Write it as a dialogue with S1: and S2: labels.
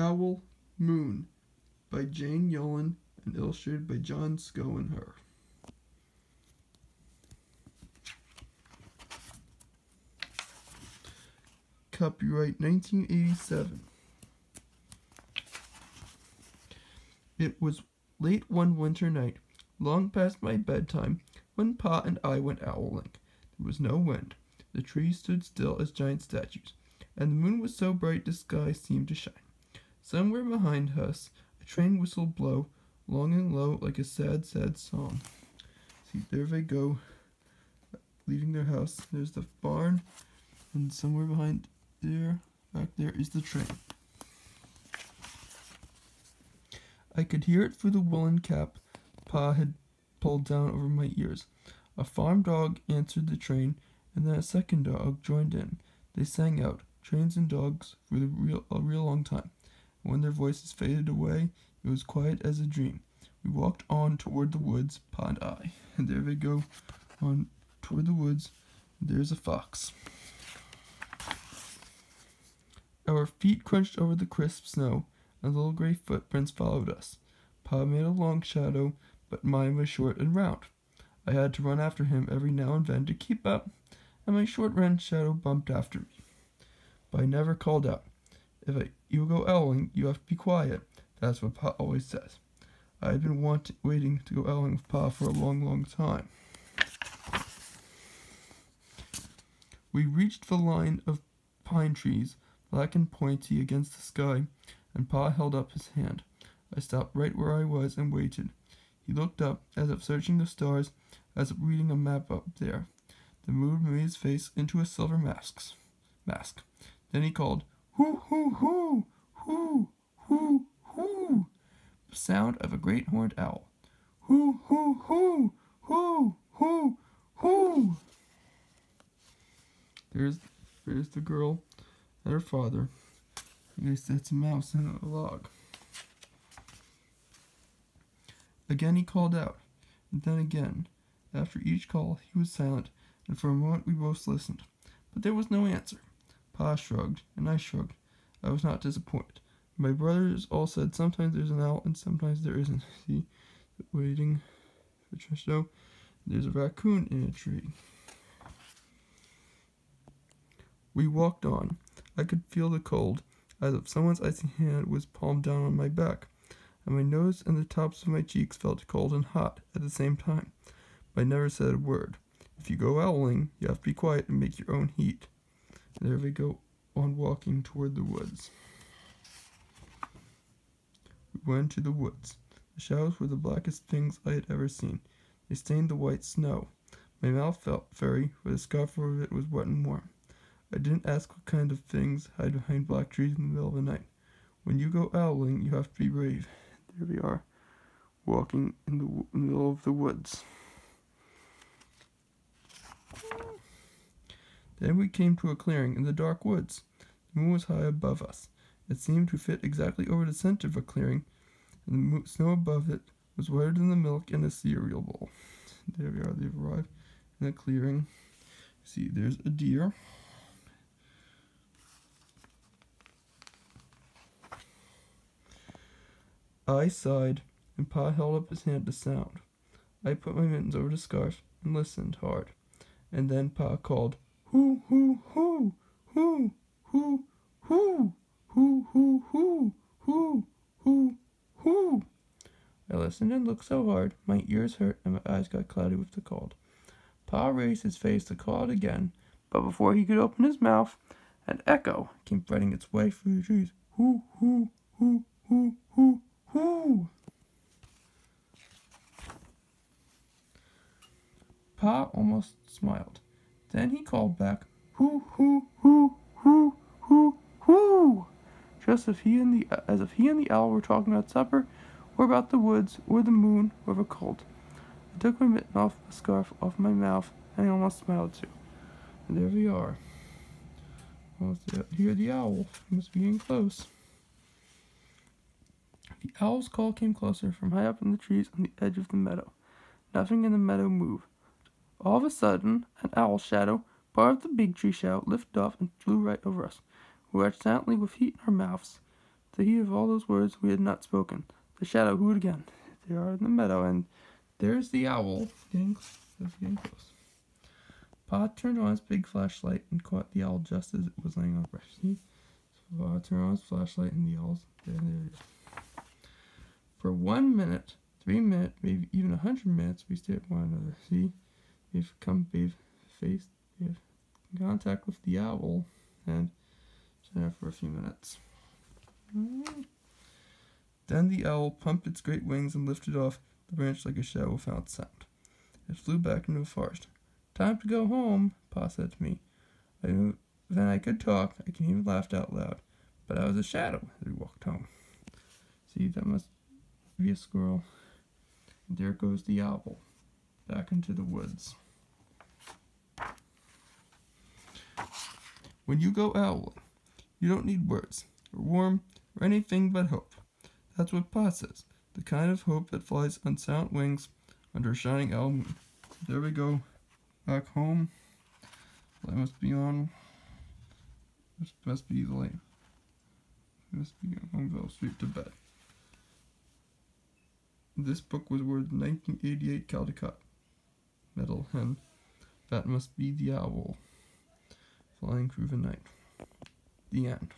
S1: Owl Moon by Jane Yolen and illustrated by John Schoenherr. Copyright 1987. It was late one winter night, long past my bedtime, when Pa and I went owling. There was no wind. The trees stood still as giant statues, and the moon was so bright the sky seemed to shine. Somewhere behind us, a train whistle blow, long and low, like a sad, sad song. See, there they go, leaving their house. There's the barn, and somewhere behind there, back there, is the train. I could hear it through the woolen cap Pa had pulled down over my ears. A farm dog answered the train, and then a second dog joined in. They sang out, trains and dogs, for real, a real long time. When their voices faded away, it was quiet as a dream. We walked on toward the woods, and I, and there they go, on toward the woods. There's a fox. Our feet crunched over the crisp snow, and little gray footprints followed us. Pa made a long shadow, but mine was short and round. I had to run after him every now and then to keep up, and my short round shadow bumped after me. But I never called out. If you go owling, you have to be quiet. That's what Pa always says. I had been want- waiting to go owling with Pa for a long, long time. We reached the line of pine trees black and pointy against the sky, and Pa held up his hand. I stopped right where I was and waited. He looked up, as if searching the stars, as if reading a map up there. The moon made his face into a silver mask. Mask. Then he called, "Hoo hoo hoo, hoo hoo hoo," the sound of a great horned owl. "Hoo hoo hoo, hoo hoo hoo." There's, there's the girl and her father. I guess that's a mouse in a log. Again he called out, and then again. After each call he was silent, and for a moment we both listened. But there was no answer. Pa shrugged, and I shrugged. I was not disappointed. My brothers all said sometimes there's an owl and sometimes there isn't. See, waiting for Tristo. There's a raccoon in a tree. We walked on. I could feel the cold, as if someone's icy hand was palmed down on my back, and my nose and the tops of my cheeks felt cold and hot at the same time. But I never said a word. If you go owling, you have to be quiet and make your own heat. There we go on walking toward the woods. We went to the woods. The shadows were the blackest things I had ever seen. They stained the white snow. My mouth felt furry, for the scarf over it was wet and warm. I didn't ask what kind of things hide behind black trees in the middle of the night. When you go owling, you have to be brave. There we are, walking in the, w- middle of the woods. Then we came to a clearing in the dark woods. The moon was high above us. It seemed to fit exactly over the center of a clearing, and the snow above it was whiter than the milk in a cereal bowl. There we are, they've arrived in a clearing. See, there's a deer. I sighed, and Pa held up his hand to sound. I put my mittens over the scarf and listened hard. And then Pa called, Hoo, hoo, hoo, hoo, hoo, hoo, hoo, hoo, hoo, hoo, hoo. I listened and looked so hard, my ears hurt and my eyes got cloudy with the cold. Pa raised his face to call it again, but before he could open his mouth, an echo came threading its way through the trees. Hoo, hoo, hoo, hoo. Pa almost smiled. Then he called back, hoo, hoo, hoo, hoo, hoo, hoo, just as he and the as if he and the owl were talking about supper, or about the woods, or the moon, or the cold. I took my mitten off the scarf off my mouth, and I almost smiled too. And there we are. Almost hear the owl. He must be getting close. The owl's call came closer from high up in the trees on the edge of the meadow. Nothing in the meadow moved. All of a sudden, an owl shadow, part of the big tree shadow, lifted off and flew right over us. Watched silently with heat in our mouths. the heat of all those words we had not spoken. The shadow hooted again. They are in the meadow, and there's the owl getting, getting close. Pa turned on his big flashlight and caught the owl just as it was laying on the brush. See? So Pa turned on his flashlight and the owl's there, there. For one minute, three minutes, maybe even a hundred minutes, we stared at one another. See? We've come we've faced we have contact with the owl and there for a few minutes. Then the owl pumped its great wings and lifted off the branch like a shadow without sound. It flew back into the forest. Time to go home, Pa said to me. I knew then I could talk, I can even laugh out loud, but I was a shadow as we walked home. See, that must be a squirrel. And there goes the owl, back into the woods. When you go owling, you don't need words, or warm, or anything but hope. That's what Pa says, the kind of hope that flies on silent wings under a shining moon. There we go, back home. I must be on. This must be the lane. Must be home, go straight to bed. This book was worth 1988 Caldecott medal, and that must be the owl flying through the night. The end.